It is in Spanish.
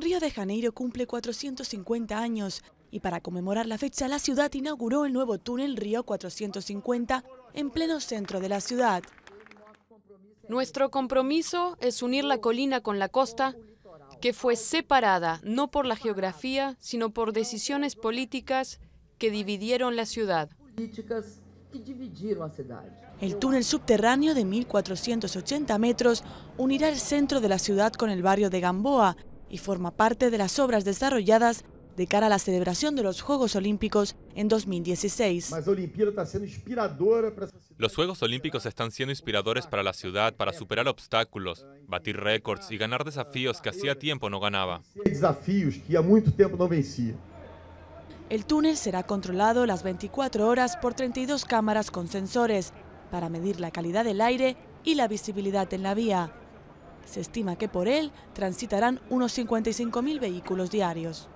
Río de Janeiro cumple 450 años y para conmemorar la fecha la ciudad inauguró el nuevo túnel Río 450 en pleno centro de la ciudad. Nuestro compromiso es unir la colina con la costa, que fue separada no por la geografía, sino por decisiones políticas que dividieron la ciudad. El túnel subterráneo de 1.480 metros unirá el centro de la ciudad con el barrio de Gamboa y forma parte de las obras desarrolladas de cara a la celebración de los Juegos Olímpicos en 2016. Los Juegos Olímpicos están siendo inspiradores para la ciudad para superar obstáculos, batir récords y ganar desafíos que hacía tiempo no ganaba. El túnel será controlado las 24 horas por 32 cámaras con sensores para medir la calidad del aire y la visibilidad en la vía. Se estima que por él transitarán unos 55.000 vehículos diarios.